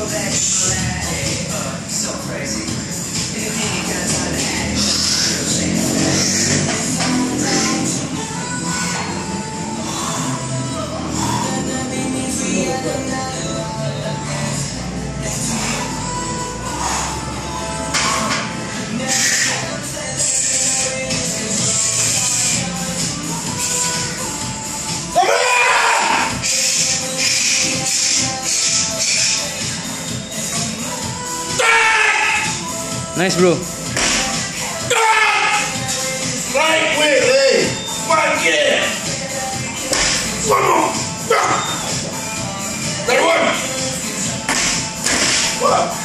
people that Nice bro. Ah! Right with it. Get it. One more. Ah! That one. What?